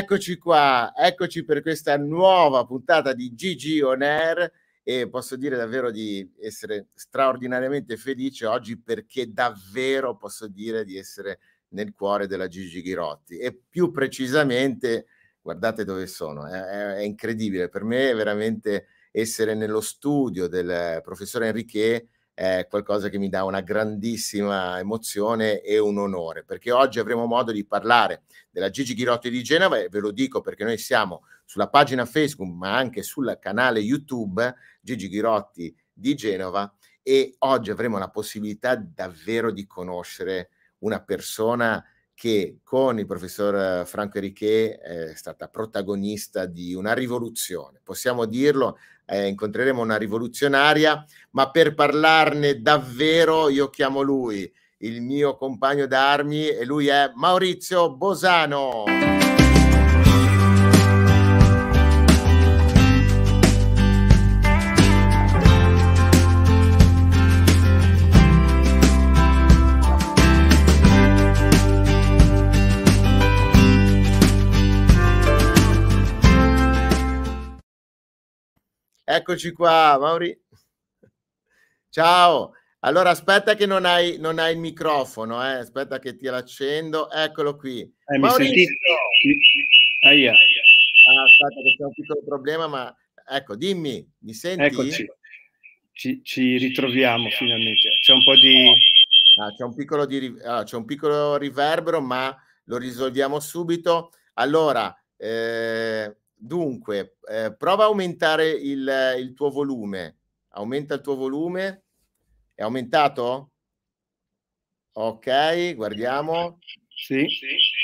Eccoci qua, eccoci per questa nuova puntata di GG On Air e posso dire davvero di essere straordinariamente felice oggi perché davvero posso dire di essere nel cuore della Gigi Ghirotti. E più precisamente guardate dove sono, è, è incredibile, per me veramente essere nello studio del professore Enrique è qualcosa che mi dà una grandissima emozione e un onore, perché oggi avremo modo di parlare della Gigi Ghirotti di Genova e ve lo dico perché noi siamo sulla pagina Facebook, ma anche sul canale YouTube Gigi Ghirotti di Genova e oggi avremo la possibilità davvero di conoscere una persona che con il professor Franco Enrique è stata protagonista di una rivoluzione. Possiamo dirlo, eh, incontreremo una rivoluzionaria, ma per parlarne davvero io chiamo lui, il mio compagno d'armi, e lui è Maurizio Bosano. Eccoci qua, Mauri. Ciao. Allora aspetta che non hai, non hai il microfono, eh? aspetta che ti l'accendo. Eccolo qui. Eh, Maurizio. Aia. Ah, aspetta che c'è un piccolo problema, ma ecco, dimmi, mi senti? Eccoci. Ci, ci ritroviamo finalmente. C'è un po' di... Ah, c'è, un piccolo di ah, c'è un piccolo riverbero, ma lo risolviamo subito. Allora, eh, Dunque, eh, prova a aumentare il, il, tuo volume. Aumenta il tuo volume. È aumentato? Ok, guardiamo. Sì.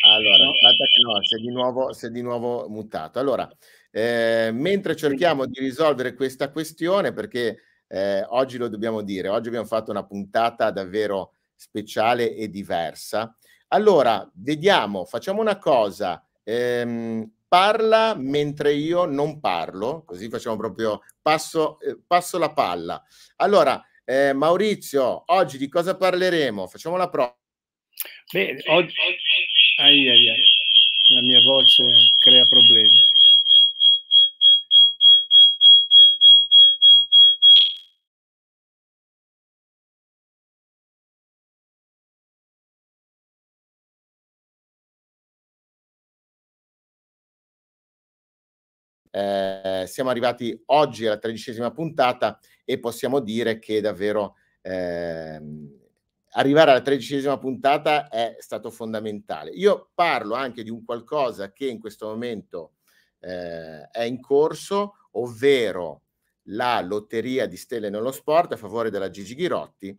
Allora, aspetta che no, si è di nuovo, si è di nuovo mutato. Allora, eh, mentre cerchiamo di risolvere questa questione, perché eh, oggi lo dobbiamo dire, oggi abbiamo fatto una puntata davvero speciale e diversa. Allora, vediamo, facciamo una cosa. Ehm, parla mentre io non parlo, così facciamo proprio passo, eh, passo la palla. Allora, eh, Maurizio, oggi di cosa parleremo? Facciamo la prova. Beh, oggi... Ai, ai, ai. La mia voce crea problemi. Eh, siamo arrivati oggi alla tredicesima puntata e possiamo dire che davvero eh, arrivare alla tredicesima puntata è stato fondamentale. Io parlo anche di un qualcosa che in questo momento eh, è in corso, ovvero la lotteria di stelle nello sport a favore della Gigi Ghirotti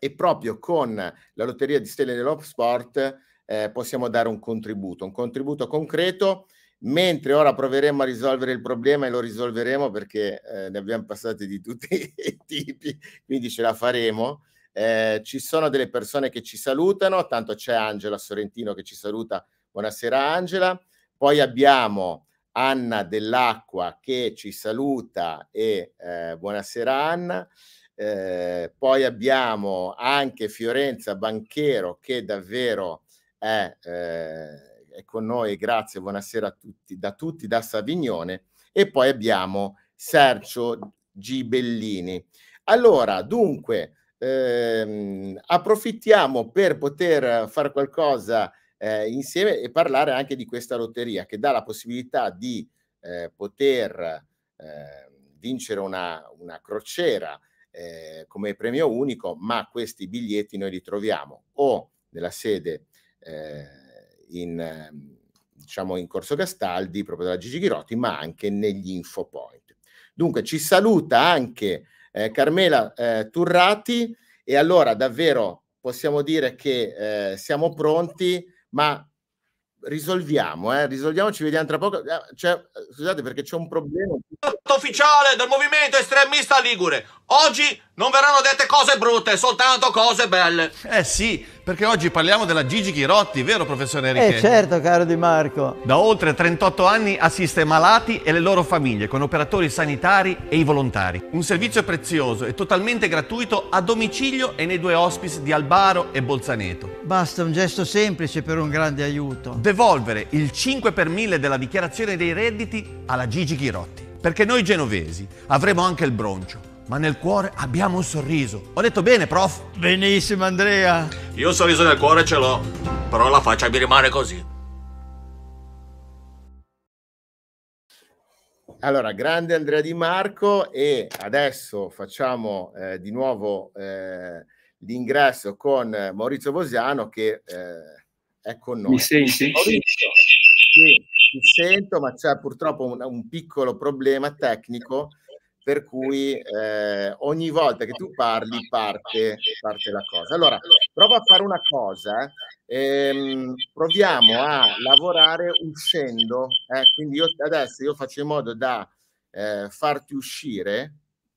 e proprio con la lotteria di stelle nello sport eh, possiamo dare un contributo, un contributo concreto mentre ora proveremo a risolvere il problema e lo risolveremo perché eh, ne abbiamo passati di tutti i tipi, quindi ce la faremo. Eh, ci sono delle persone che ci salutano, tanto c'è Angela Sorrentino che ci saluta, buonasera Angela, poi abbiamo Anna dell'Acqua che ci saluta e eh, buonasera Anna, eh, poi abbiamo anche Fiorenza Banchero che davvero è eh, è con noi, grazie, buonasera a tutti, da tutti da Savignone, e poi abbiamo Sergio Gibellini. Allora, dunque, ehm, approfittiamo per poter fare qualcosa eh, insieme e parlare anche di questa lotteria che dà la possibilità di eh, poter eh, vincere una, una crociera eh, come premio unico, ma questi biglietti noi li troviamo o nella sede eh, in, ehm, diciamo in Corso Castaldi, proprio dalla Gigi Ghirotti, ma anche negli infopoint. Dunque ci saluta anche eh, Carmela eh, Turrati e allora davvero possiamo dire che eh, siamo pronti, ma risolviamo, eh, risolviamo, ci vediamo tra poco. Eh, cioè, scusate perché c'è un problema. Ufficiale del movimento estremista Ligure. Oggi non verranno dette cose brutte, soltanto cose belle. Eh sì, perché oggi parliamo della Gigi Chirotti, vero professore Enrique? Eh certo, caro Di Marco. Da oltre 38 anni assiste malati e le loro famiglie con operatori sanitari e i volontari. Un servizio prezioso e totalmente gratuito a domicilio e nei due hospice di Albaro e Bolzaneto. Basta un gesto semplice per un grande aiuto. Devolvere il 5 per 1000 della dichiarazione dei redditi alla Gigi Chirotti. Perché noi genovesi avremo anche il broncio ma nel cuore abbiamo un sorriso. Ho detto bene, prof? Benissimo, Andrea. Io un sorriso nel cuore ce l'ho, però la faccia mi rimane così. Allora, grande Andrea Di Marco e adesso facciamo eh, di nuovo eh, l'ingresso con Maurizio Bosiano che eh, è con noi. Mi senti? Maurizio, sì, ti sento, ma c'è purtroppo un, un piccolo problema tecnico per cui eh, ogni volta che tu parli parte, parte, la cosa. Allora, prova a fare una cosa, ehm, proviamo a lavorare uscendo, eh, quindi io adesso io faccio in modo da eh, farti uscire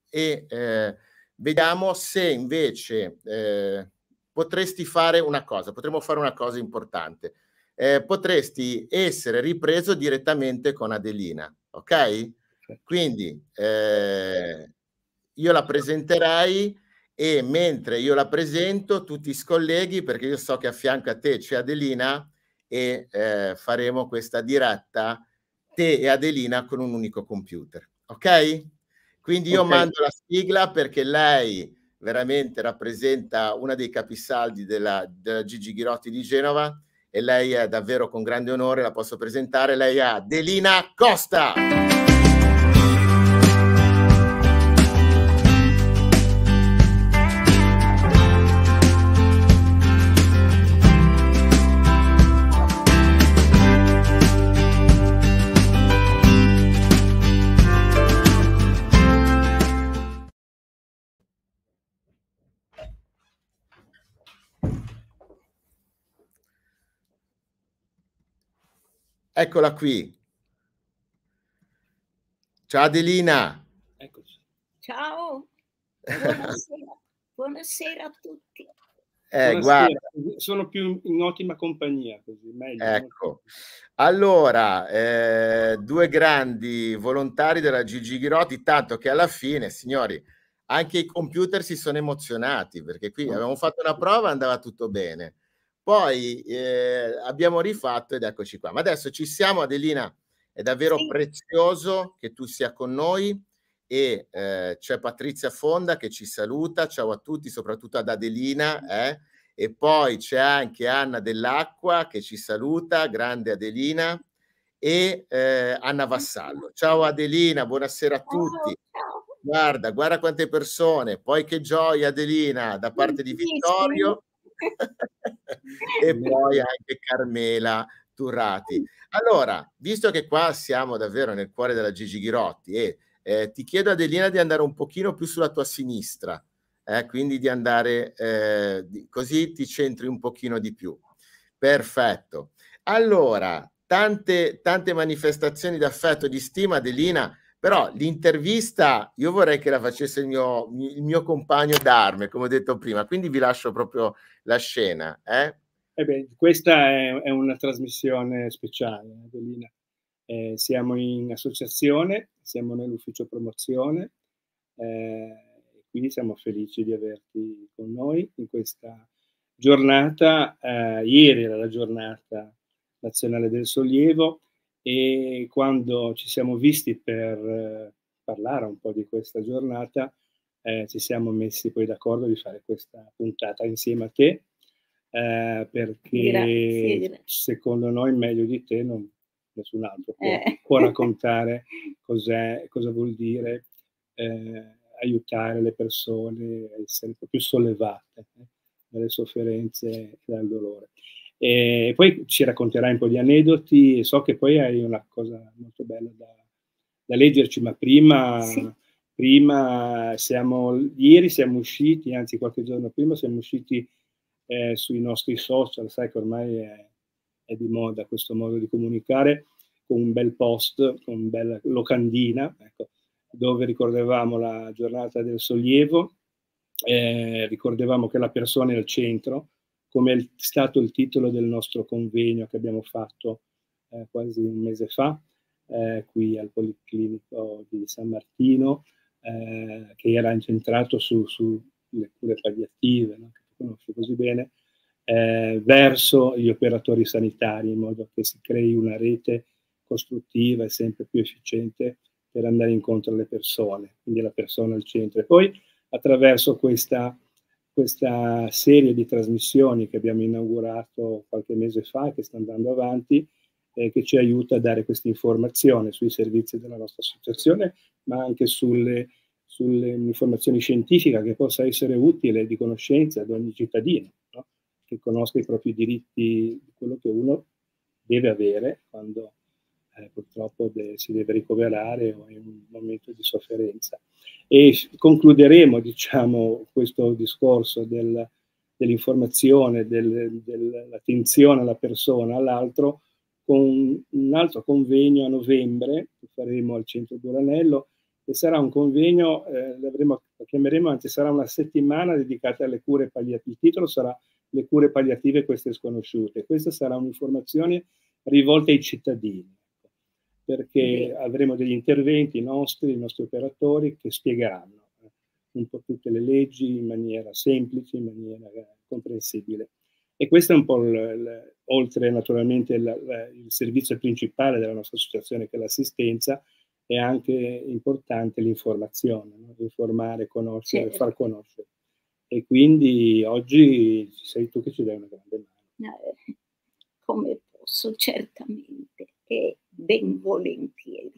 e eh, vediamo se invece eh, potresti fare una cosa, potremmo fare una cosa importante. Eh, potresti essere ripreso direttamente con Adelina, ok? Quindi eh, io la presenterei e mentre io la presento tu ti scolleghi perché io so che a fianco a te c'è Adelina e eh, faremo questa diretta te e Adelina con un unico computer. Ok? Quindi io okay. mando la sigla perché lei veramente rappresenta una dei capisaldi della, della Gigi Ghirotti di Genova e lei è davvero con grande onore, la posso presentare, lei è Adelina Costa. Eccola qui. Ciao Adelina. Eccoci. Ciao. Buonasera. Buonasera a tutti. Eh, guarda. Sono più in ottima compagnia così, meglio. Ecco. Allora, eh, due grandi volontari della Gigi Ghirotti, tanto che alla fine, signori, anche i computer si sono emozionati perché qui avevamo fatto una prova e andava tutto bene poi eh, abbiamo rifatto ed eccoci qua. Ma adesso ci siamo, Adelina, è davvero sì. prezioso che tu sia con noi e eh, c'è Patrizia Fonda che ci saluta, ciao a tutti, soprattutto ad Adelina, eh? e poi c'è anche Anna Dell'Acqua che ci saluta, grande Adelina, e eh, Anna Vassallo. Ciao Adelina, buonasera a tutti. Guarda, guarda quante persone, poi che gioia Adelina da parte di Vittorio e poi anche Carmela Turrati. Allora, visto che qua siamo davvero nel cuore della Gigi Ghirotti e eh, ti chiedo Adelina di andare un pochino più sulla tua sinistra, eh, quindi di andare eh, così ti centri un pochino di più. Perfetto. Allora, tante, tante manifestazioni d'affetto, di stima, Adelina, però l'intervista io vorrei che la facesse il mio, il mio compagno d'arme, come ho detto prima, quindi vi lascio proprio la scena. Eh? Eh beh, questa è, è, una trasmissione speciale, Adelina. Eh, siamo in associazione, siamo nell'ufficio promozione, eh, quindi siamo felici di averti con noi in questa giornata. Eh, ieri era la giornata nazionale del sollievo e quando ci siamo visti per eh, parlare un po' di questa giornata, eh, ci siamo messi poi d'accordo di fare questa puntata insieme a te, eh, perché grazie, grazie. secondo noi meglio di te non, nessun altro può, eh. può raccontare cos'è, cosa vuol dire eh, aiutare le persone a essere un po' più sollevate eh, dalle sofferenze e dal dolore. E poi ci racconterai un po' di aneddoti e so che poi hai una cosa molto bella da, da leggerci, ma prima, sì. prima siamo, ieri siamo usciti, anzi qualche giorno prima siamo usciti eh, sui nostri social, sai che ormai è, è, di moda questo modo di comunicare, con un bel post, con una bella locandina, ecco, dove ricordavamo la giornata del sollievo, eh, ricordavamo che la persona è al centro, come è stato il titolo del nostro convegno che abbiamo fatto eh, quasi un mese fa, eh, qui al Policlinico di San Martino, eh, che era incentrato sulle su cure palliative, no? che tu conosci così bene, eh, verso gli operatori sanitari, in modo che si crei una rete costruttiva e sempre più efficiente per andare incontro alle persone, quindi la persona al centro. E poi attraverso questa, questa serie di trasmissioni che abbiamo inaugurato qualche mese fa che sta andando avanti, eh, che ci aiuta a dare questa informazione sui servizi della nostra associazione, ma anche sulle, sulle informazioni scientifiche che possa essere utile di conoscenza ad ogni cittadino, no? che conosca i propri diritti, quello che uno deve avere quando eh, purtroppo de- si deve ricoverare o in un momento di sofferenza. E concluderemo, diciamo, questo discorso del, dell'informazione, del, dell'attenzione alla persona, all'altro, con un altro convegno a novembre che faremo al centro Buranello e sarà un convegno, eh, lo chiameremo anzi, sarà una settimana dedicata alle cure palliative. Il titolo sarà Le cure palliative queste sconosciute. Questa sarà un'informazione rivolta ai cittadini, perché avremo degli interventi nostri, i nostri operatori, che spiegheranno eh, un po' tutte le leggi in maniera semplice, in maniera eh, comprensibile. E questo è un po' il, oltre naturalmente il, il, servizio principale della nostra associazione che è l'assistenza, è anche importante l'informazione, no? informare, conoscere, certo. far conoscere. E quindi oggi sei tu che ci dai una grande mano. Eh, come posso, certamente, e ben volentieri.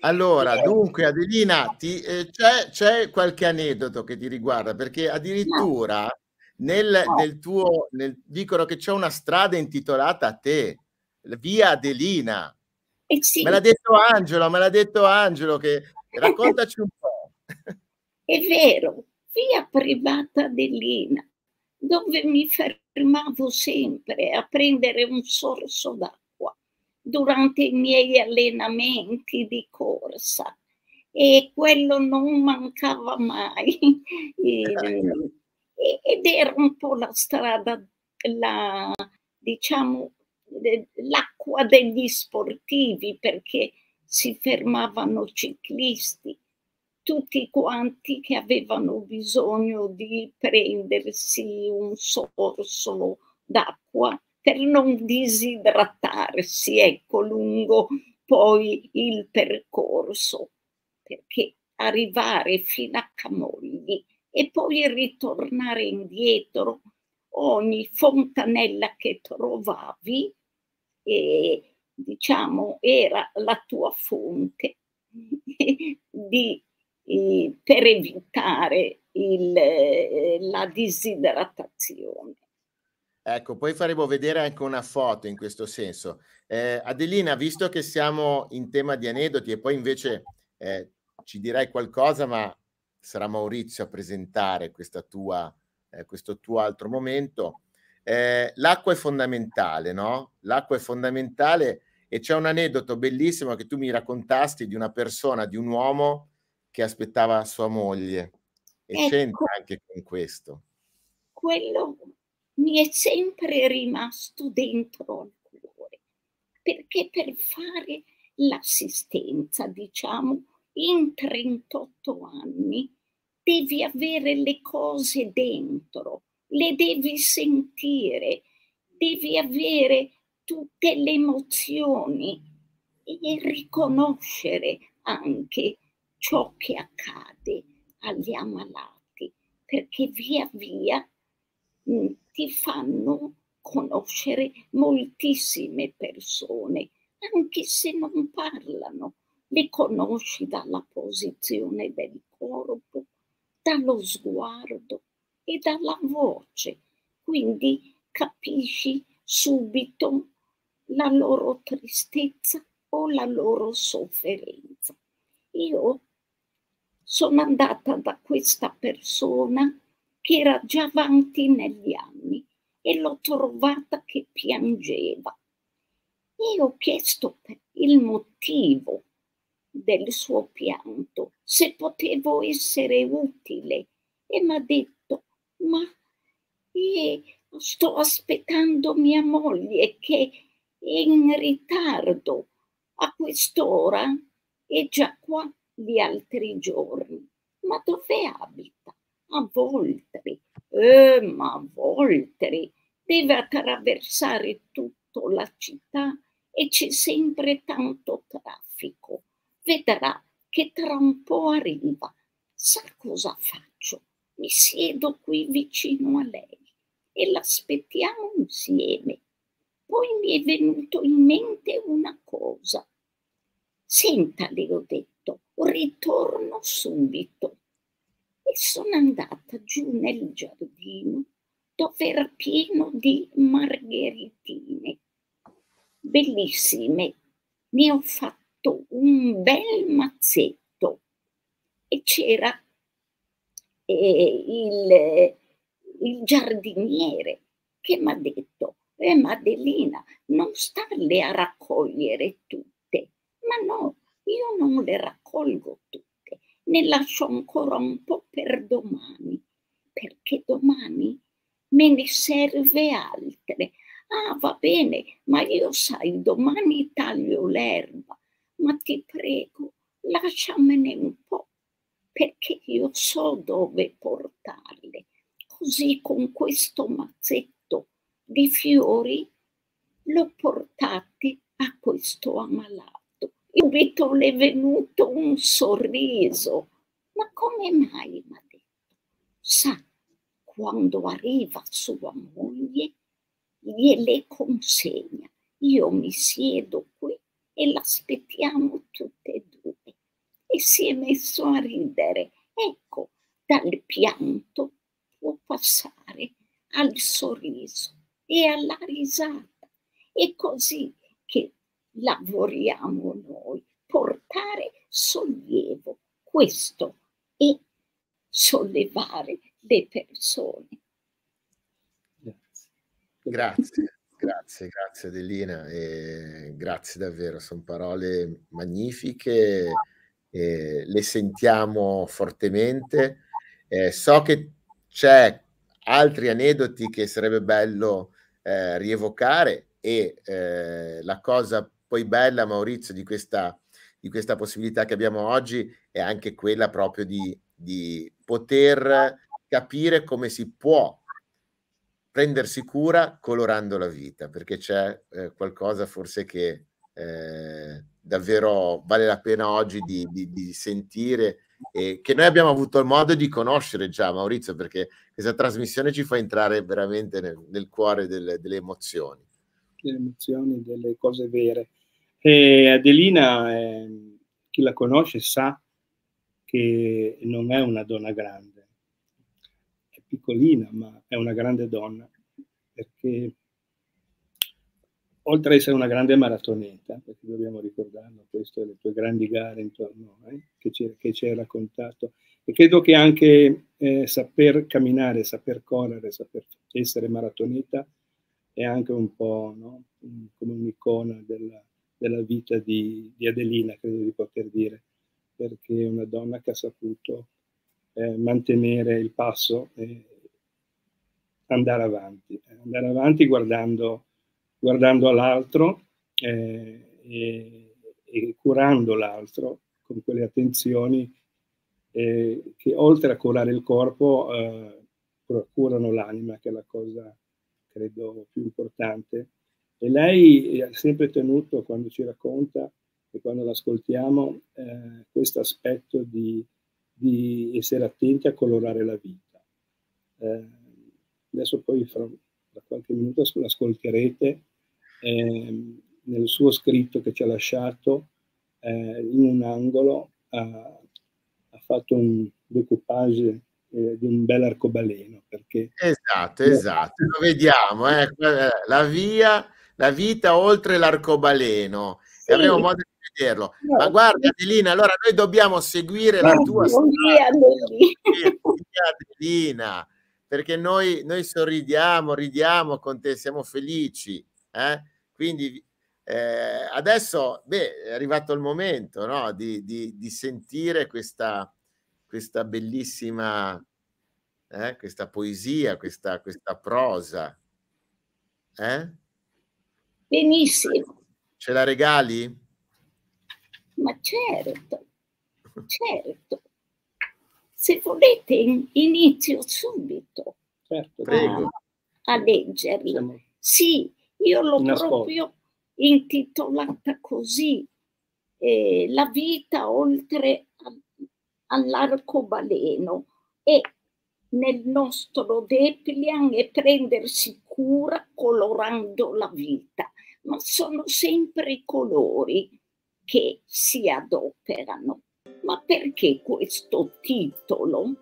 Allora, dunque Adelina, ti, eh, c'è, c'è, qualche aneddoto che ti riguarda? Perché addirittura... No nel, no. nel tuo, nel, dicono che c'è una strada intitolata a te, via Adelina. Eh sì. Me l'ha detto Angelo, me l'ha detto Angelo, che raccontaci un po'. È vero, via privata Adelina, dove mi fermavo sempre a prendere un sorso d'acqua durante i miei allenamenti di corsa e quello non mancava mai. ed era un po' la strada, la, diciamo, l'acqua degli sportivi perché si fermavano ciclisti, tutti quanti che avevano bisogno di prendersi un sorso d'acqua per non disidratarsi, ecco, lungo poi il percorso, perché arrivare fino a Camogli e poi ritornare indietro ogni fontanella che trovavi e diciamo era la tua fonte di, eh, per evitare il, eh, la disidratazione. Ecco, poi faremo vedere anche una foto in questo senso. Eh, Adelina, visto che siamo in tema di aneddoti e poi invece eh, ci dirai qualcosa, ma sarà Maurizio a presentare tua, eh, questo tuo altro momento. Eh, l'acqua è fondamentale, no? L'acqua è fondamentale e c'è un aneddoto bellissimo che tu mi raccontasti di una persona, di un uomo che aspettava sua moglie e ecco, c'entra anche con questo. Quello mi è sempre rimasto dentro al cuore, perché per fare l'assistenza, diciamo, in 38 anni devi avere le cose dentro, le devi sentire, devi avere tutte le emozioni e riconoscere anche ciò che accade agli ammalati, perché via via ti fanno conoscere moltissime persone, anche se non parlano li conosci dalla posizione del corpo, dallo sguardo e dalla voce, quindi capisci subito la loro tristezza o la loro sofferenza. Io sono andata da questa persona che era già avanti negli anni e l'ho trovata che piangeva. E ho chiesto il motivo del suo pianto, se potevo essere utile. E mi ha detto, ma e sto aspettando mia moglie che è in ritardo a quest'ora è già qua gli altri giorni. Ma dove abita? A Voltri. Eh, ma Voltri deve attraversare tutta la città e c'è sempre tanto traffico. Vedrà che tra un po' arriva. Sa cosa faccio? Mi siedo qui vicino a lei e l'aspettiamo insieme. Poi mi è venuto in mente una cosa. Senta, le ho detto, ritorno subito. E sono andata giù nel giardino dove era pieno di margheritine, bellissime. Ne ho fatto un bel mazzetto. E c'era eh, il, il giardiniere che mi ha detto, eh Madelina, non starle a raccogliere tutte. Ma no, io non le raccolgo tutte, ne lascio ancora un po' per domani, perché domani me ne serve altre. Ah, va bene, ma io sai, domani taglio l'erba, ma ti prego, lasciamene un po', perché io so dove portarle. Così con questo mazzetto di fiori l'ho portati a questo ammalato subito le è venuto un sorriso. Ma come mai, mi ha detto? Sa, quando arriva sua moglie, gliele consegna. Io mi siedo qui e l'aspettiamo tutte e due. E si è messo a ridere. Ecco, dal pianto può passare al sorriso e alla risata. È così lavoriamo noi, portare sollievo, questo e sollevare le persone. Grazie, grazie, grazie Adelina, e grazie davvero, sono parole magnifiche, le sentiamo fortemente. Eh, so che c'è altri aneddoti che sarebbe bello eh, rievocare e eh, la cosa poi bella, Maurizio, di questa, di questa possibilità che abbiamo oggi è anche quella proprio di, di poter capire come si può prendersi cura colorando la vita, perché c'è eh, qualcosa forse che eh, davvero vale la pena oggi di, di, di, sentire e che noi abbiamo avuto il modo di conoscere già, Maurizio, perché questa trasmissione ci fa entrare veramente nel, nel cuore delle, delle emozioni. Delle emozioni, delle cose vere. E Adelina, eh, chi la conosce sa che non è una donna grande, è piccolina, ma è una grande donna, perché oltre ad essere una grande maratoneta, perché dobbiamo ricordarlo, queste le tue grandi gare intorno eh, che, che, ci, hai raccontato, e credo che anche eh, saper camminare, saper correre, saper essere maratoneta è anche un po' no? come un'icona della, della vita di, di, Adelina, credo di poter dire, perché è una donna che ha saputo eh, mantenere il passo e andare avanti, andare avanti guardando, guardando all'altro eh, e, e, curando l'altro con quelle attenzioni eh, che oltre a curare il corpo eh, curano l'anima, che è la cosa credo più importante e lei ha sempre tenuto, quando ci racconta e quando l'ascoltiamo, eh, questo aspetto di, di, essere attenti a colorare la vita. Eh, adesso poi fra, fra, qualche minuto l'ascolterete eh, nel suo scritto che ci ha lasciato eh, in un angolo ha, ha fatto un decoupage eh, di un bel arcobaleno perché esatto esatto lo vediamo eh, la via la vita oltre l'arcobaleno sì. e avremo modo di vederlo. No. Ma guarda Adelina, allora noi dobbiamo seguire no, la tua storia. Adelina, perché noi, noi sorridiamo, ridiamo con te, siamo felici. Eh? Quindi eh, adesso beh, è arrivato il momento no? di, di, di, sentire questa, questa bellissima eh? questa poesia, questa, questa prosa. Eh? Benissimo. Ce la regali? Ma certo, certo. Se volete inizio subito Certo, Prego. a, a leggerla. Siamo Sì, io l'ho proprio intitolata così, eh, La vita oltre a- all'arcobaleno e nel nostro Deplian è prendersi cura colorando la vita, ma sono sempre i colori che si adoperano. Ma perché questo titolo?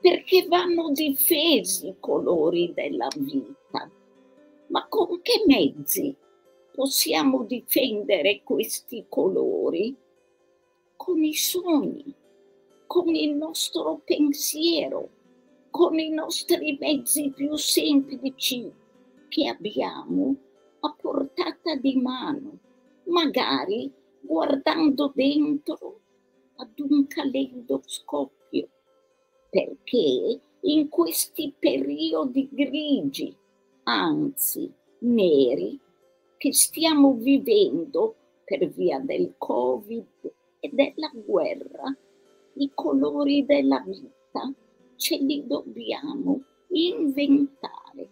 Perché vanno difesi i colori della vita. Ma con che mezzi possiamo difendere questi colori? Con i sogni, con il nostro pensiero, con i nostri mezzi più semplici che abbiamo a portata di mano, magari guardando dentro ad un caleidoscopio, perché in questi periodi grigi, anzi neri, che stiamo vivendo per via del Covid e della guerra, i colori della vita ce li dobbiamo inventare.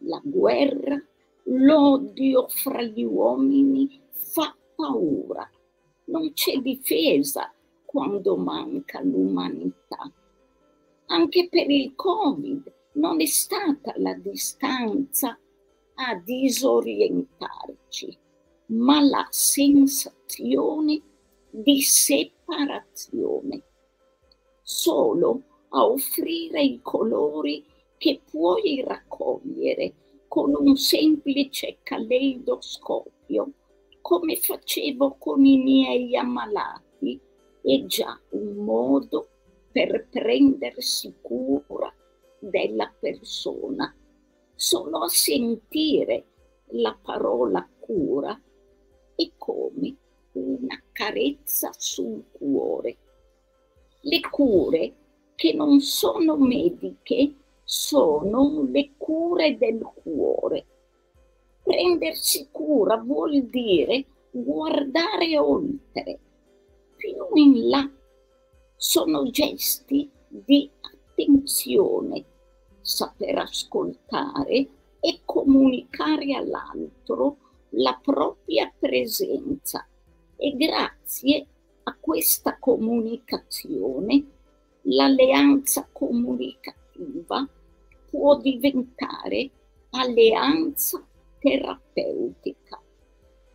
La guerra, l'odio fra gli uomini fa paura. Non c'è difesa quando manca l'umanità. Anche per il Covid non è stata la distanza a disorientarci, ma la sensazione di separazione. Solo a offrire i colori che puoi raccogliere con un semplice caleidoscopio, come facevo con i miei ammalati, è già un modo per prendersi cura della persona. Solo a sentire la parola cura è come una carezza sul cuore. Le cure che non sono mediche sono le cure del cuore. Prendersi cura vuol dire guardare oltre, più in là. Sono gesti di attenzione, saper ascoltare e comunicare all'altro la propria presenza e grazie a questa comunicazione l'alleanza comunicativa può diventare alleanza terapeutica.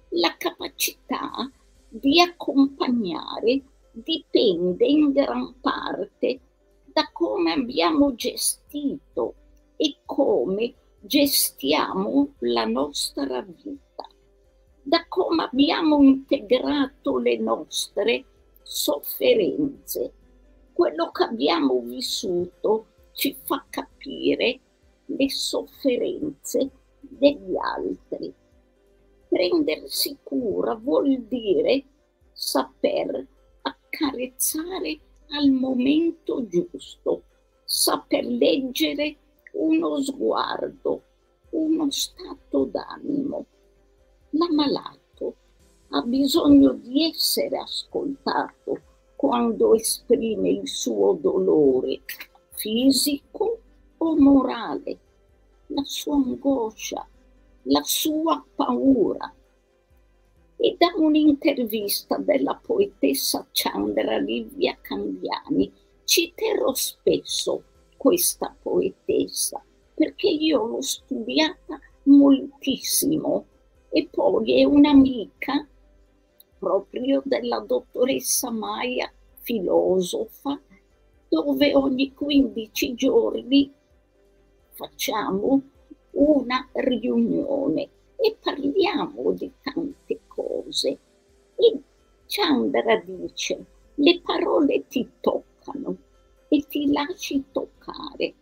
La capacità di accompagnare dipende in gran parte da come abbiamo gestito e come gestiamo la nostra vita, da come abbiamo integrato le nostre sofferenze. Quello che abbiamo vissuto ci fa capire le sofferenze degli altri. Prendersi cura vuol dire saper accarezzare al momento giusto, saper leggere uno sguardo, uno stato d'animo. L'ammalato ha bisogno di essere ascoltato quando esprime il suo dolore fisico o morale, la sua angoscia, la sua paura. E da un'intervista della poetessa Chandra Livia Candiani citerò spesso questa poetessa perché io l'ho studiata moltissimo e poi è un'amica proprio della dottoressa Maya, filosofa, dove ogni 15 giorni facciamo una riunione e parliamo di tante cose. E Chandra dice, le parole ti toccano e ti lasci toccare.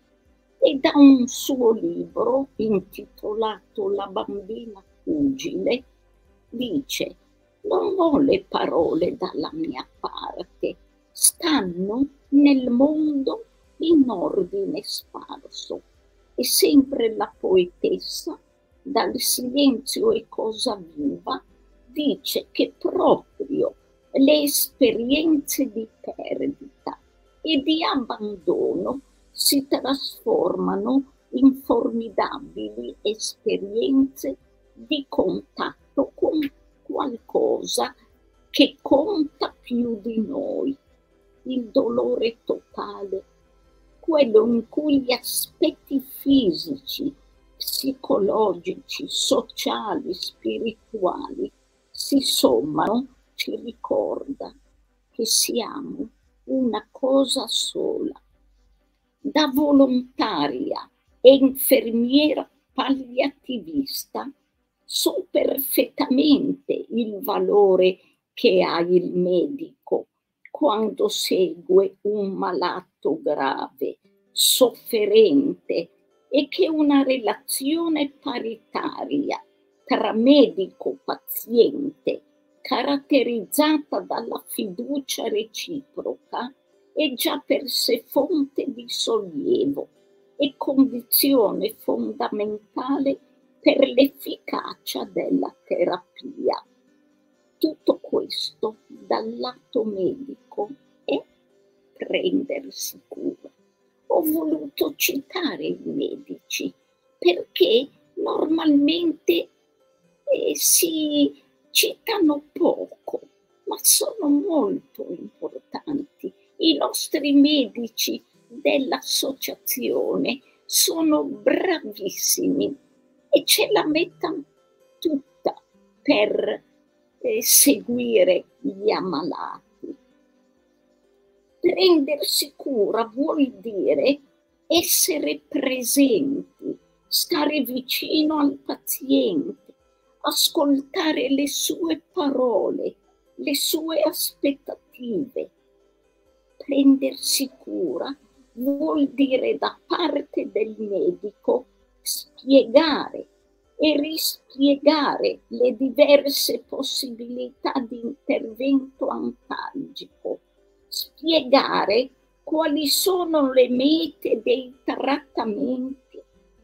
E da un suo libro intitolato La bambina pugile dice, non ho le parole dalla mia parte, stanno nel mondo in ordine sparso e sempre la poetessa, dal silenzio e cosa viva, dice che proprio le esperienze di perdita e di abbandono si trasformano in formidabili esperienze di contatto con qualcosa che conta più di noi, il dolore totale, quello in cui gli aspetti fisici, psicologici, sociali, spirituali si sommano, ci ricorda che siamo una cosa sola. Da volontaria e infermiera palliativista so perfettamente il valore che ha il medico quando segue un malato grave, sofferente e che una relazione paritaria tra medico-paziente caratterizzata dalla fiducia reciproca è già per sé fonte di sollievo e condizione fondamentale per l'efficacia della terapia. Tutto questo dal lato medico è prendersi cura. Ho voluto citare i medici perché normalmente eh, si citano poco, ma sono molto importanti. I nostri medici dell'associazione sono bravissimi e ce la mettono tutta per eh, seguire gli ammalati. Prendersi cura vuol dire essere presenti, stare vicino al paziente, ascoltare le sue parole, le sue aspettative. Prendersi cura vuol dire da parte del medico spiegare e rispiegare le diverse possibilità di intervento antalgico, spiegare quali sono le mete dei trattamenti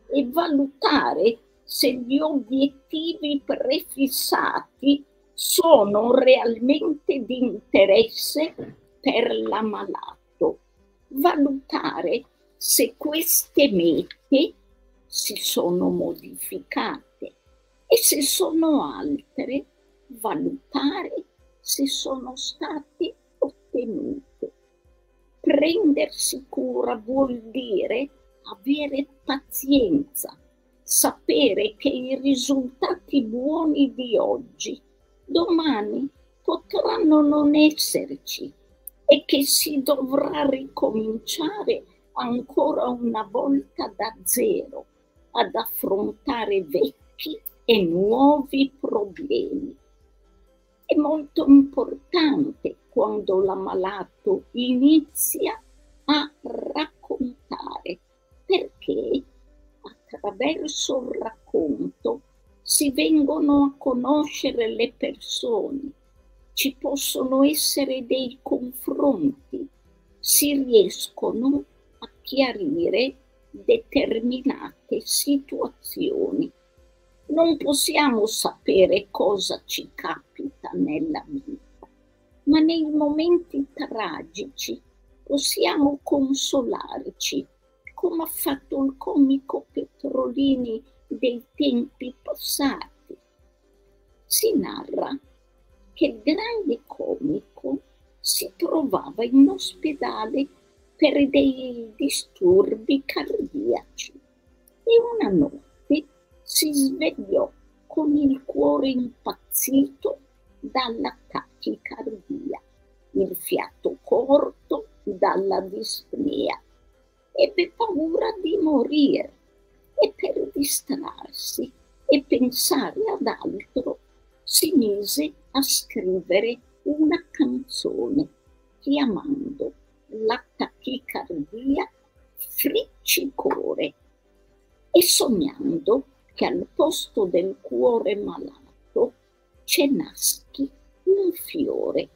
e valutare se gli obiettivi prefissati sono realmente di interesse per l'ammalato. Valutare se queste mete si sono modificate e se sono altre, valutare se sono state ottenute. Prendersi cura vuol dire avere pazienza, sapere che i risultati buoni di oggi domani potranno non esserci e che si dovrà ricominciare ancora una volta da zero ad affrontare vecchi e nuovi problemi. È molto importante quando l'ammalato inizia a raccontare perché attraverso il racconto si vengono a conoscere le persone, ci possono essere dei confronti, si riescono a chiarire determinate situazioni. Non possiamo sapere cosa ci capita nella vita, ma nei momenti tragici possiamo consolarci, come ha fatto il comico Petrolini dei tempi passati. Si narra che il grande comico si trovava in ospedale per dei disturbi cardiaci e una notte si svegliò con il cuore impazzito dalla tachicardia, il fiato corto dalla dispnea. Ebbe paura di morire e per distrarsi e pensare ad altro si mise a scrivere una canzone chiamando la tachicardia friccicore e sognando che al posto del cuore malato ce naschi un fiore.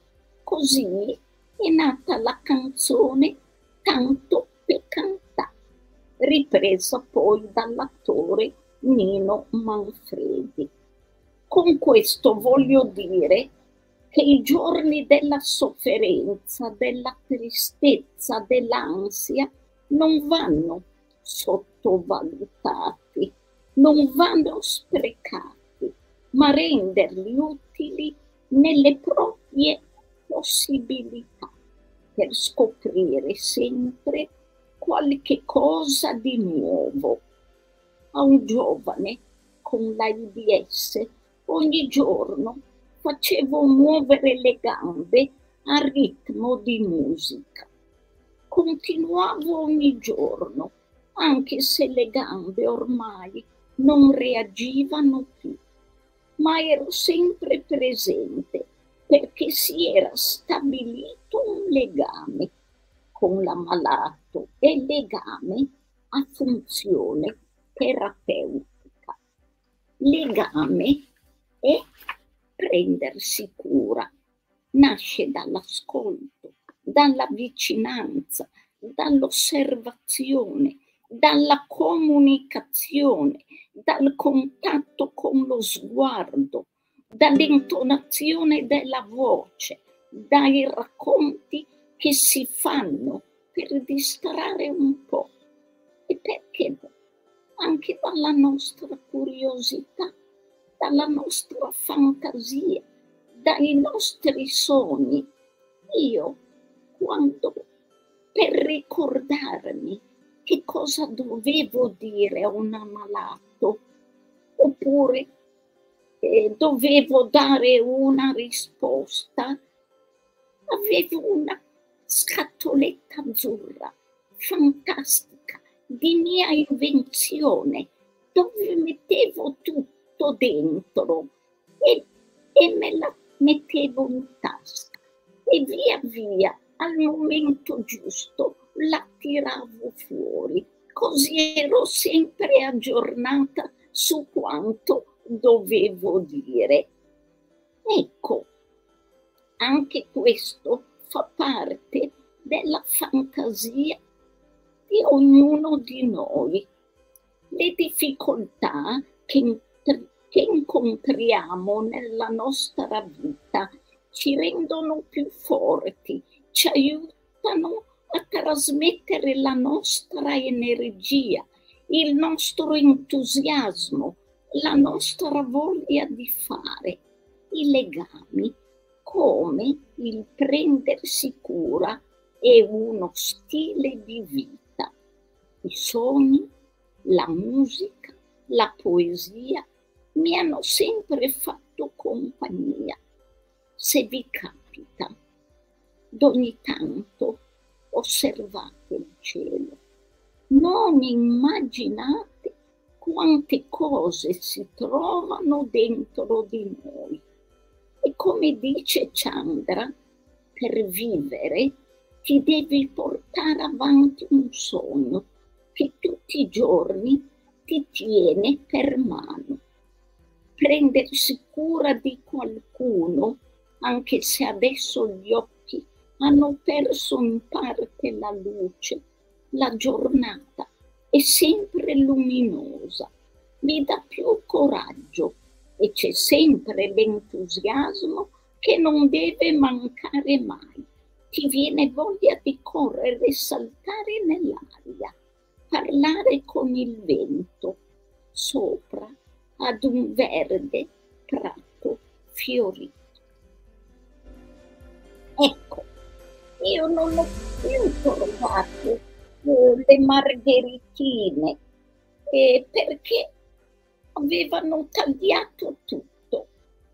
Così è nata la canzone Tanto peccato ripresa poi dall'attore Nino Manfredi. Con questo voglio dire che i giorni della sofferenza, della tristezza, dell'ansia non vanno sottovalutati, non vanno sprecati, ma renderli utili nelle proprie possibilità per scoprire sempre qualche cosa di nuovo. A un giovane con l'AIDS ogni giorno facevo muovere le gambe a ritmo di musica. Continuavo ogni giorno, anche se le gambe ormai non reagivano più, ma ero sempre presente perché si era stabilito un legame con l'ammalato e legame a funzione terapeutica. Legame è prendersi cura, nasce dall'ascolto, dalla vicinanza, dall'osservazione, dalla comunicazione, dal contatto con lo sguardo, dall'intonazione della voce, dai racconti che si fanno per distrarre un po' e perché anche dalla nostra curiosità, dalla nostra fantasia, dai nostri sogni. Io, quando per ricordarmi che cosa dovevo dire a un ammalato, oppure eh, dovevo dare una risposta, avevo una scatoletta azzurra fantastica di mia invenzione dove mettevo tutto dentro e, e me la mettevo in tasca e via via al momento giusto la tiravo fuori così ero sempre aggiornata su quanto dovevo dire. Ecco, anche questo fa parte della fantasia di ognuno di noi. Le difficoltà che, che incontriamo nella nostra vita ci rendono più forti, ci aiutano a trasmettere la nostra energia, il nostro entusiasmo, la nostra voglia di fare, i legami, come il prendersi cura è uno stile di vita. I sogni, la musica, la poesia mi hanno sempre fatto compagnia. Se vi capita, d'ogni tanto osservate il cielo. Non immaginate quante cose si trovano dentro di noi. E come dice Chandra, per vivere ti devi portare avanti un sogno che tutti i giorni ti tiene per mano. Prendersi cura di qualcuno, anche se adesso gli occhi hanno perso in parte la luce, la giornata è sempre luminosa, mi dà più coraggio e c'è sempre l'entusiasmo che non deve mancare mai. Ti viene voglia di correre e saltare nell'aria, parlare con il vento sopra ad un verde prato fiorito. Ecco, io non ho più trovato le margheritine eh, perché avevano tagliato tutto.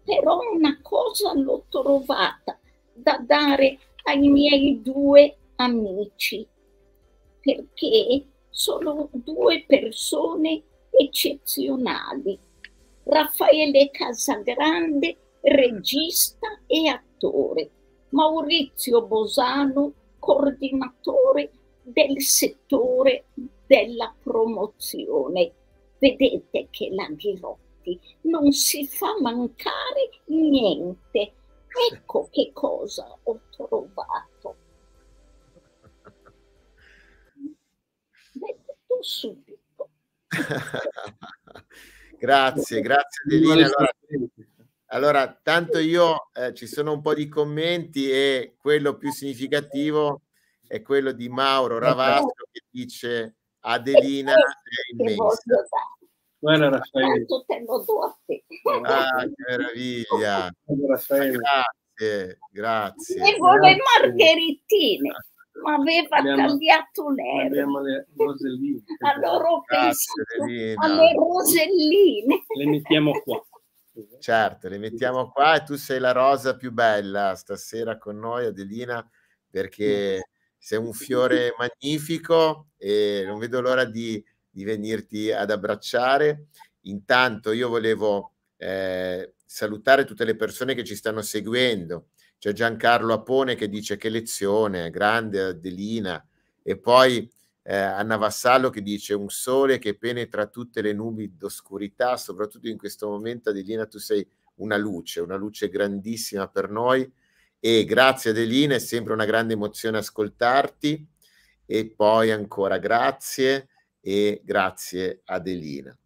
Però una cosa l'ho trovata da dare ai miei due amici perché sono due persone eccezionali. Raffaele Casagrande, regista e attore, Maurizio Bosano, coordinatore del settore della promozione. Vedete che la Ghirotti non si fa mancare niente. Ecco che cosa ho trovato. Tu subito. grazie, grazie Adelina. Allora, allora tanto io eh, ci sono un po' di commenti e quello più significativo è quello di Mauro Ravasco che dice Adelina è immensa. Guarda Raffaele. Te lo do a te. Ah, che meraviglia. Grazie, grazie. E vuole margheritine, ma aveva abbiamo, tagliato l'erba. Abbiamo le roselline. Allora ho pensato alle roselline. Le mettiamo qua. Certo, le mettiamo qua e tu sei la rosa più bella stasera con noi, Adelina, perché sei un fiore magnifico e non vedo l'ora di, di venirti ad abbracciare. Intanto io volevo eh, salutare tutte le persone che ci stanno seguendo. C'è Giancarlo Apone che dice che lezione, grande Adelina. E poi eh, Anna Vassallo che dice un sole che penetra tutte le nubi d'oscurità, soprattutto in questo momento Adelina tu sei una luce, una luce grandissima per noi e grazie Adelina, è sempre una grande emozione ascoltarti e poi ancora grazie e grazie Adelina.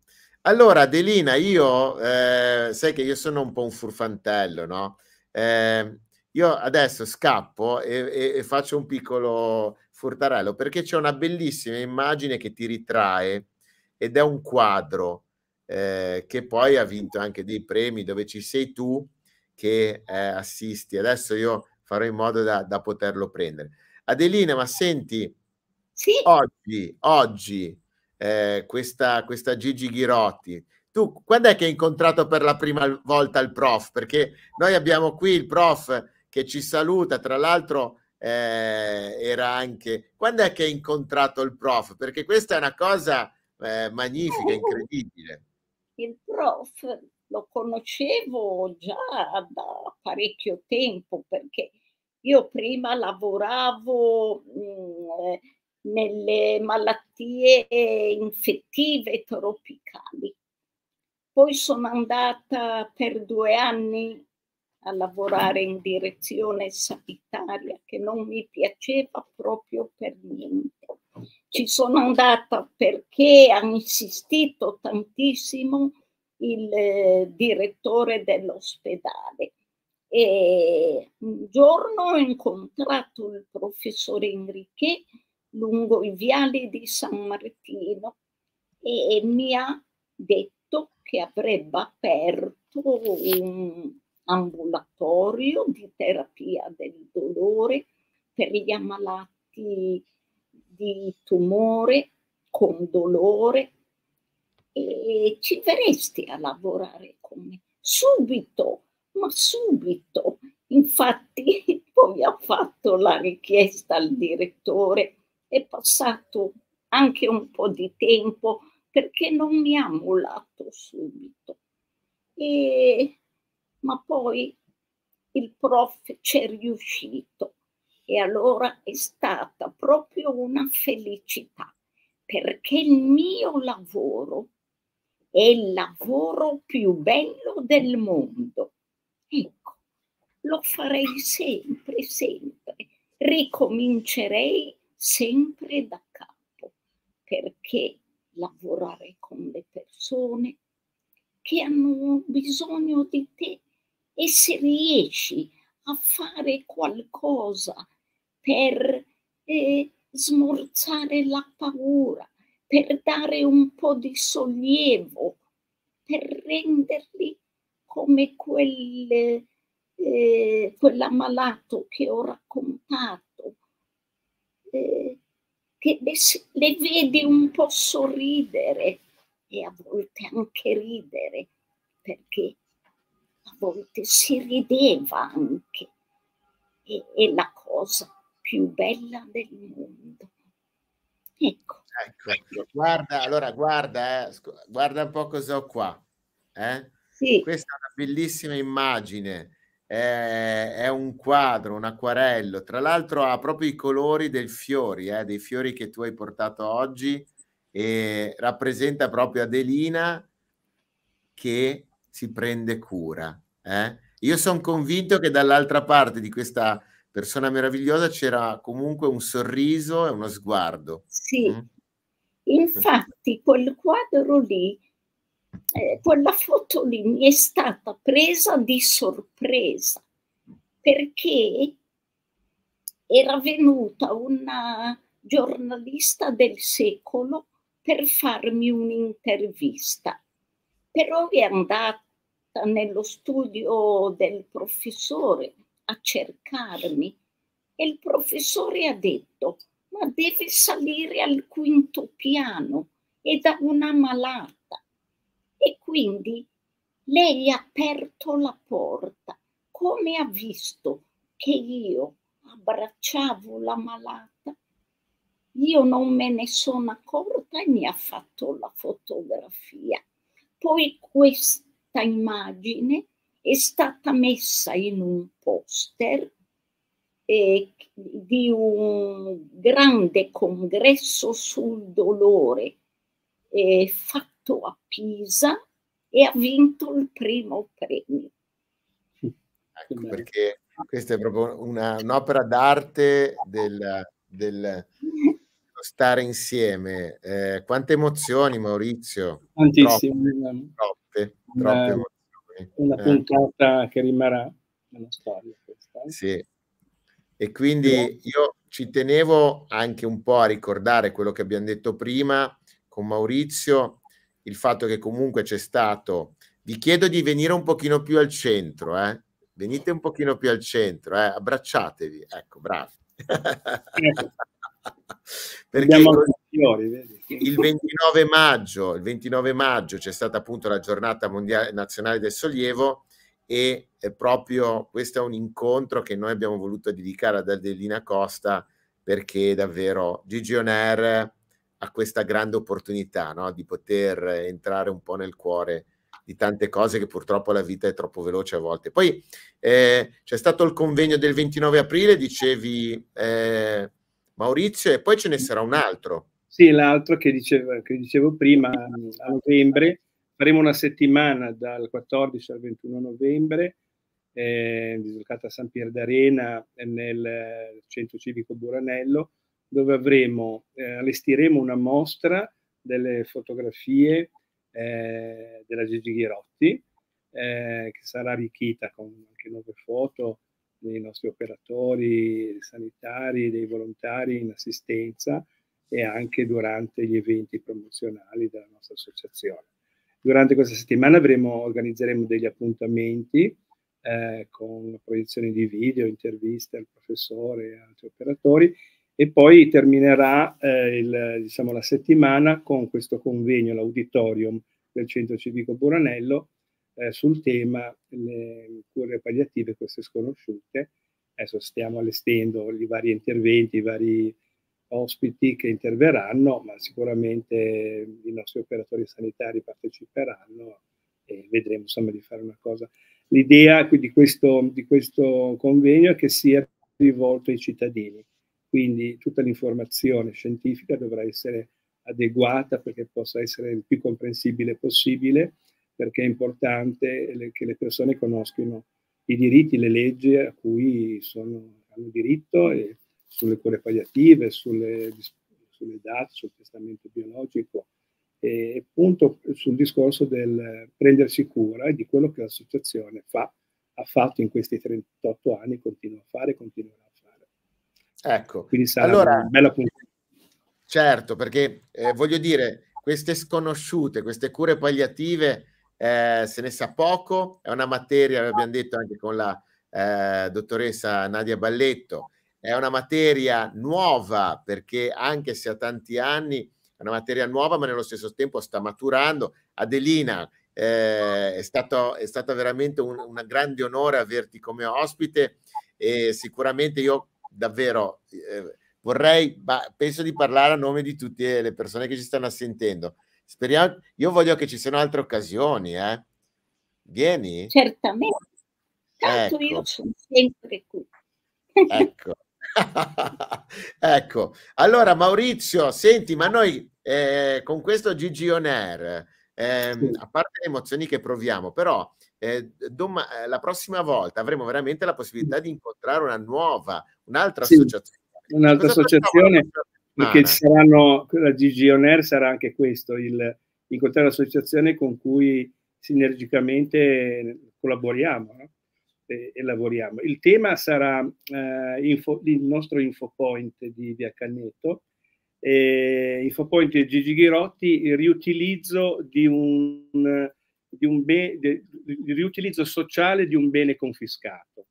Allora Adelina, io eh, sai che io sono un po' un furfantello, no? Eh, io adesso scappo e, e, e faccio un piccolo Furtarello perché c'è una bellissima immagine che ti ritrae ed è un quadro eh, che poi ha vinto anche dei premi dove ci sei tu che eh, assisti. Adesso io farò in modo da, da poterlo prendere. Adelina, ma senti, sì. oggi, oggi eh, questa, questa Gigi Ghirotti, tu quando è che hai incontrato per la prima volta il prof? Perché noi abbiamo qui il prof che ci saluta, tra l'altro eh, era anche... Quando è che hai incontrato il prof? Perché questa è una cosa eh, magnifica, incredibile. Il prof lo conoscevo già da parecchio tempo perché io prima lavoravo mh, mm, nelle malattie infettive tropicali. Poi sono andata per due anni a lavorare in direzione sanitaria che non mi piaceva proprio per niente. Ci sono andata perché ha insistito tantissimo il eh, direttore dell'ospedale e un giorno ho incontrato il professore Enrique lungo i viali di San Martino e mi ha detto che avrebbe aperto un ambulatorio di terapia del dolore per gli ammalati di tumore con dolore e ci verresti a lavorare con me subito, ma subito. Infatti poi ha fatto la richiesta al direttore, è passato anche un po' di tempo perché non mi ha mollato subito. E ma poi il prof c'è riuscito e allora è stata proprio una felicità perché il mio lavoro è il lavoro più bello del mondo. Ecco, lo farei sempre, sempre, ricomincerei sempre da capo perché lavorare con le persone che hanno bisogno di te e se riesci a fare qualcosa per eh, smorzare la paura, per dare un po' di sollievo, per renderli come quel, eh, quell'ammalato che ho raccontato, eh, che le, le vedi un po' sorridere e a volte anche ridere, perché volte si rideva anche. E, è la cosa più bella del mondo. Ecco. ecco. Guarda, allora guarda, eh, guarda un po' cosa ho qua. Eh? Sì. Questa è una bellissima immagine. È, è un quadro, un acquarello. Tra l'altro ha proprio i colori dei fiori, eh, dei fiori che tu hai portato oggi e rappresenta proprio Adelina che si prende cura. Eh? Io sono convinto che dall'altra parte di questa persona meravigliosa c'era comunque un sorriso e uno sguardo. Sì, mm? Infatti quel quadro lì, eh, quella foto lì mi è stata presa di sorpresa perché era venuta una giornalista del secolo per farmi un'intervista, però è andata nello studio del professore a cercarmi e il professore ha detto ma deve salire al quinto piano e da una malata. E quindi lei ha aperto la porta come ha visto che io abbracciavo la malata io non me ne sono accorta e mi ha fatto la fotografia poi questa immagine è stata messa in un poster eh, di un grande congresso sul dolore eh, fatto a Pisa e ha vinto il primo premio. Ecco perché questa è proprio una, un'opera d'arte del, del stare insieme. Eh, quante emozioni, Maurizio? Tantissime. Troppe, troppe, troppe emozioni. Una eh. puntata che rimarrà nella storia. Questa. Eh. Sì, e quindi io ci tenevo anche un po' a ricordare quello che abbiamo detto prima con Maurizio, il fatto che comunque c'è stato. Vi chiedo di venire un pochino più al centro, eh? venite un pochino più al centro, eh? abbracciatevi, ecco, bravi. Perché il 29 maggio, il 29 maggio c'è stata appunto la giornata mondiale nazionale del sollievo e è proprio questo è un incontro che noi abbiamo voluto dedicare ad Adelina Costa perché davvero Gigi On Air ha questa grande opportunità no? di poter entrare un po' nel cuore di tante cose che purtroppo la vita è troppo veloce a volte. Poi eh, c'è stato il convegno del 29 aprile, dicevi eh, Maurizio, e poi ce ne sarà un altro. Sì, l'altro che dicevo, che dicevo prima a novembre Faremo una settimana dal 14 al 21 novembre, eh, dislocata a San Pier d'Arena nel centro civico Buranello, dove avremo, eh, allestiremo una mostra delle fotografie eh, della Gigi Ghirotti, eh, che sarà arricchita con anche nuove foto dei nostri operatori sanitari, dei volontari in assistenza e anche durante gli eventi promozionali della nostra associazione. Durante questa settimana avremo, organizzeremo degli appuntamenti eh, con proiezioni di video, interviste al professore e altri operatori e poi terminerà eh, il, diciamo, la settimana con questo convegno, l'auditorium del Centro Civico Buranello eh, sul tema le cure palliative, queste sconosciute. Adesso stiamo allestendo i vari interventi, i vari ospiti che interverranno, ma sicuramente i nostri operatori sanitari parteciperanno e vedremo insomma di fare una cosa. L'idea di questo, di questo convegno è che sia rivolto ai cittadini, quindi tutta l'informazione scientifica dovrà essere adeguata perché possa essere il più comprensibile possibile, perché è importante che le persone conoscano i diritti, le leggi a cui sono, hanno diritto e sulle cure palliative, sulle, sulle date, sul testamento biologico e appunto sul discorso del prendersi cura di quello che l'associazione fa, ha fatto in questi 38 anni, continua a fare e continuerà a fare. Ecco, quindi sarà allora, una bella puntata. Certo, perché eh, voglio dire, queste sconosciute, queste cure palliative, eh, se ne sa poco, è una materia, abbiamo detto anche con la eh, dottoressa Nadia Balletto, è una materia nuova perché anche se ha tanti anni è una materia nuova ma nello stesso tempo sta maturando. Adelina, eh, è, stato, è stato veramente un, un grande onore averti come ospite e sicuramente io davvero eh, vorrei, ma penso di parlare a nome di tutte le persone che ci stanno assentendo. Speriamo, io voglio che ci siano altre occasioni, eh? Vieni? Certamente. Tanto ecco. io sono sempre qui. ecco. ecco, allora Maurizio, senti, ma noi eh, con questo GG On Air, eh, sì. a parte le emozioni che proviamo, però eh, dom- eh, la prossima volta avremo veramente la possibilità di incontrare una nuova, un'altra sì, associazione. Un'altra Cosa associazione perché ci saranno, la Gigi On Air sarà anche questo, il, incontrare l'associazione con cui sinergicamente collaboriamo no? e, e, lavoriamo. Il tema sarà eh, info, il nostro infopoint di Via Canneto, eh, infopoint di Gigi Ghirotti, il riutilizzo di un, di un be, riutilizzo sociale di un bene confiscato.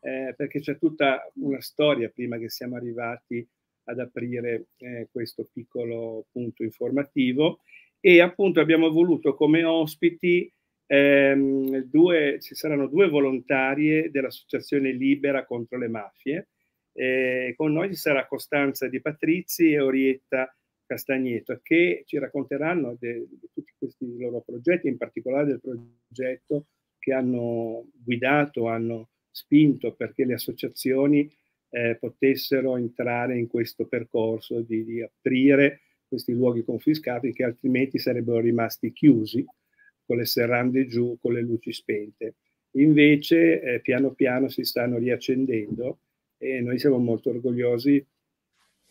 Eh, perché c'è tutta una storia prima che siamo arrivati ad aprire eh, questo piccolo punto informativo e appunto abbiamo voluto come ospiti ehm, due, ci saranno due volontarie dell'Associazione Libera contro le mafie. Eh, con noi ci sarà Costanza Di Patrizi e Orietta Castagneto che ci racconteranno di tutti questi loro progetti, in particolare del progetto che hanno guidato, hanno spinto perché le associazioni eh, potessero entrare in questo percorso di, di, aprire questi luoghi confiscati che altrimenti sarebbero rimasti chiusi con le serrande giù, con le luci spente. Invece eh, piano piano si stanno riaccendendo e noi siamo molto orgogliosi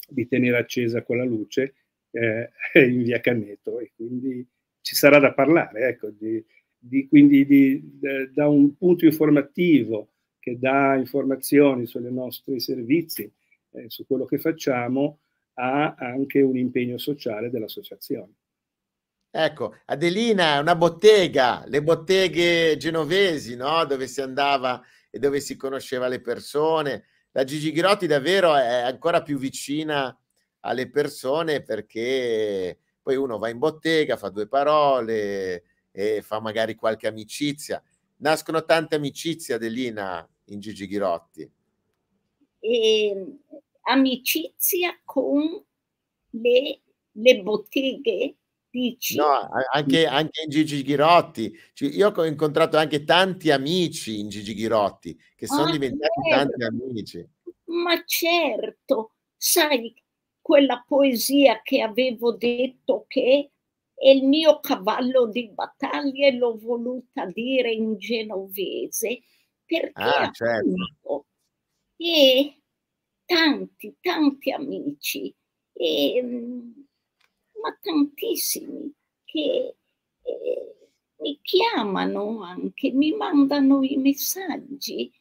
di tenere accesa quella luce eh, in via Canneto e quindi ci sarà da parlare, ecco, di, di, quindi di, da un punto informativo che dà informazioni sui nostri servizi, eh, su quello che facciamo, ha anche un impegno sociale dell'associazione. Ecco, Adelina, una bottega, le botteghe genovesi, no? Dove si andava e dove si conosceva le persone. La Gigi Ghirotti davvero è ancora più vicina alle persone perché poi uno va in bottega, fa due parole e fa magari qualche amicizia. Nascono tante amicizie, Adelina, in Gigi Ghirotti? E, ehm, amicizia con le, le botteghe Dici? No, anche, anche, in Gigi Ghirotti. Io ho incontrato anche tanti amici in Gigi Ghirotti che sono ah, diventati certo. tanti amici. Ma certo, sai, quella poesia che avevo detto che è il mio cavallo di battaglia e l'ho voluta dire in genovese perché ah, certo. e tanti, tanti amici, e, ma tantissimi che eh, mi chiamano anche, mi mandano i messaggi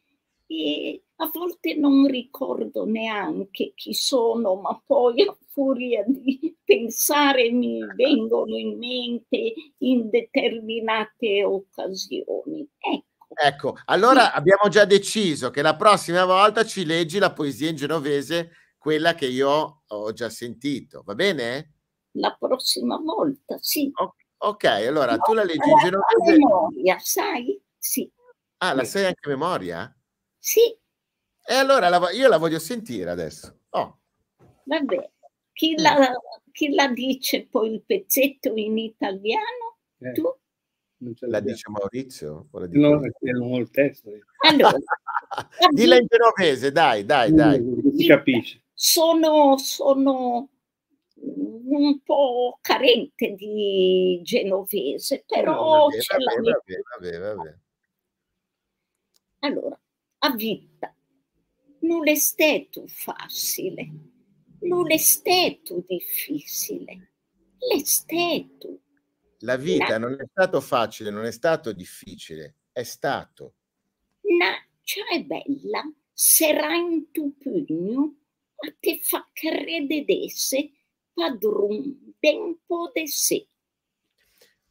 e a volte non ricordo neanche chi sono, ma poi a furia di pensare mi vengono in mente in determinate occasioni. Ecco. Ecco, allora sì. abbiamo già deciso che la prossima volta ci leggi la poesia in genovese, quella che io ho già sentito, va bene? La prossima volta, sì. O- ok, allora no, tu la leggi in genovese. memoria, sai? Sì. Ah, la sai anche a memoria? Sì. E allora la, io la voglio sentire adesso. Oh. Vabbè, chi, mm. la, chi la dice poi il pezzetto in italiano? Eh. Tu? La dice Maurizio? O la dice no, non ho il testo. Allora, Dilla in genovese, dai, dai, dai. Si capisce. Sono, sono un po' carente di genovese, però vabbè, ce vabbè, vabbè, vabbè, vabbè. Allora, a vita non è stato facile, non è stato difficile, è stato la vita non è stato facile, non è stato difficile, è stato. Na, è bella, sarà in tuo pugno, a te fa credesse padron tempo de sé.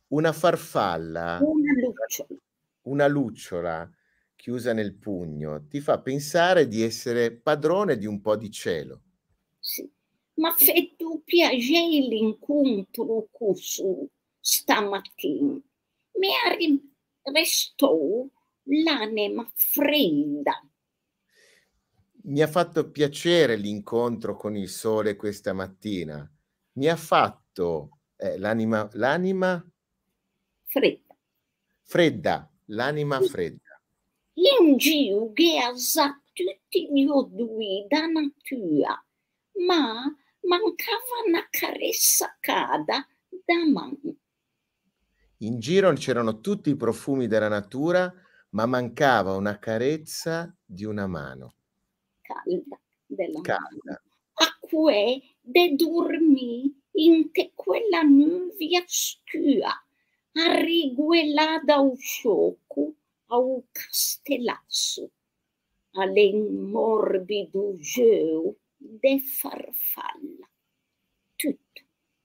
Una farfalla, una lucciola. una lucciola chiusa nel pugno, ti fa pensare di essere padrone di un po' di cielo. Sì, ma tu piacere l'incontro con stamattina mi restò l'anima fredda. Mi ha fatto piacere l'incontro con il sole questa mattina. Mi ha fatto eh, l'anima, l'anima fredda. Fredda, l'anima fredda. In giro che ha tutti gli odori da natura, ma mancava una carezza cada da mano. In giro c'erano tutti i profumi della natura, ma mancava una carezza di una mano. Calda, della Calda. A cui de dormir inte quella nuvia scua, arriguelada ao choco, ao castellasso, all'imorbido geu de farfalla. Tutto,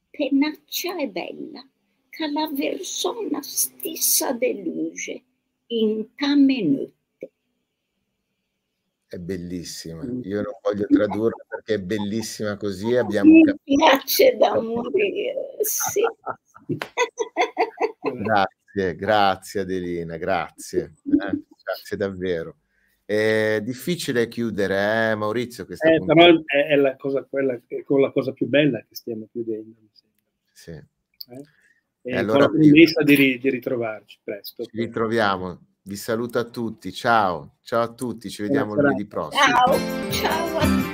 penaccia e bella, che la persona stessa de luce in tamenuta è bellissima. Io non voglio tradurla perché è bellissima così. Abbiamo Mi piace da morire, sì. grazie, grazie Adelina, grazie. Eh, grazie davvero. È difficile chiudere, eh, Maurizio? Questa eh, però è, la cosa, quella, è con la cosa più bella che stiamo chiudendo. Sì. Eh? E, e allora, con la promessa di, di ritrovarci presto. Ci ritroviamo. Vi saluto a tutti, ciao, ciao a tutti, ci vediamo lunedì prossimo. Ciao, ciao a tutti.